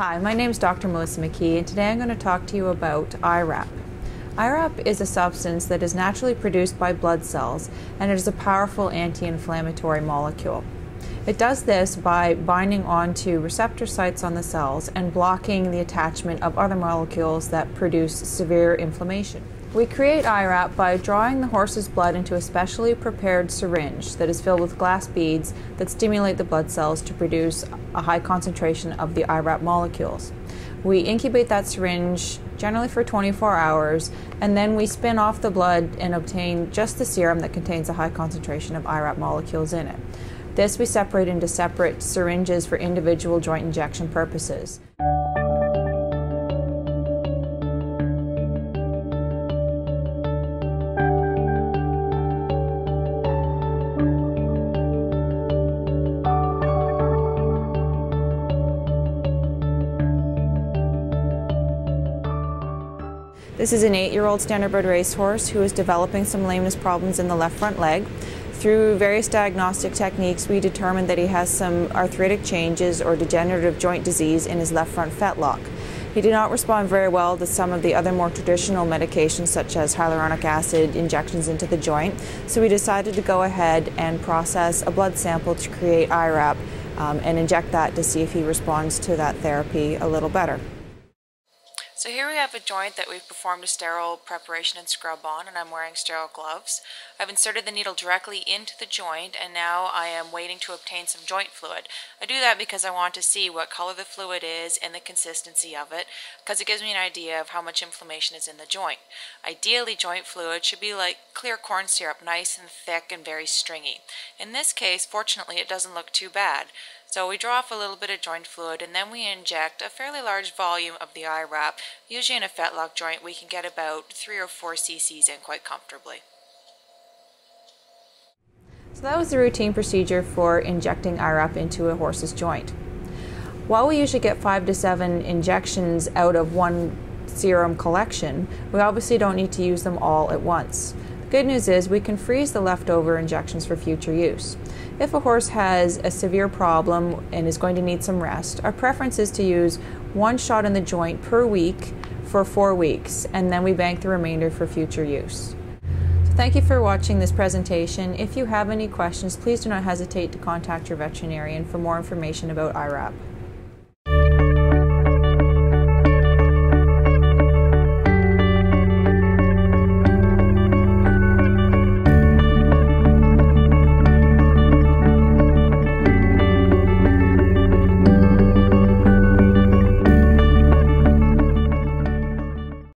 my name is Dr. Melissa McKee, and today I'm going to talk to you about IRAP. IRAP is a substance that is naturally produced by blood cells, and it is a powerful anti inflammatory molecule. It does this by binding onto receptor sites on the cells and blocking the attachment of other molecules that produce severe inflammation. We create IRAP by drawing the horse's blood into a specially prepared syringe that is filled with glass beads that stimulate the blood cells to produce a high concentration of the IRAP molecules. We incubate that syringe generally for 24 hours, and then we spin off the blood and obtain just the serum that contains a high concentration of IRAP molecules in it. This we separate into separate syringes for individual joint injection purposes. This is an eight-year-old standardbred racehorse who is developing some lameness problems in the left front leg. Through various diagnostic techniques, we determined that he has some arthritic changes or degenerative joint disease in his left front fetlock. He did not respond very well to some of the other more traditional medications, such as hyaluronic acid injections into the joint. So we decided to go ahead and process a blood sample to create IRAP um, and inject that to see if he responds to that therapy a little better. So here we have a joint that we've performed a sterile preparation and scrub on and I'm wearing sterile gloves. I've inserted the needle directly into the joint and now I am waiting to obtain some joint fluid. I do that because I want to see what color the fluid is and the consistency of it because it gives me an idea of how much inflammation is in the joint. Ideally joint fluid should be like clear corn syrup, nice and thick and very stringy. In this case, fortunately, it doesn't look too bad. So we draw off a little bit of joint fluid and then we inject a fairly large volume of the IRAP. Usually in a fetlock joint we can get about 3 or 4 cc's in quite comfortably. So that was the routine procedure for injecting IRAP into a horse's joint. While we usually get 5 to 7 injections out of one serum collection, we obviously don't need to use them all at once. The good news is we can freeze the leftover injections for future use. If a horse has a severe problem and is going to need some rest, our preference is to use one shot in the joint per week for four weeks, and then we bank the remainder for future use. So thank you for watching this presentation. If you have any questions, please do not hesitate to contact your veterinarian for more information about IRAP.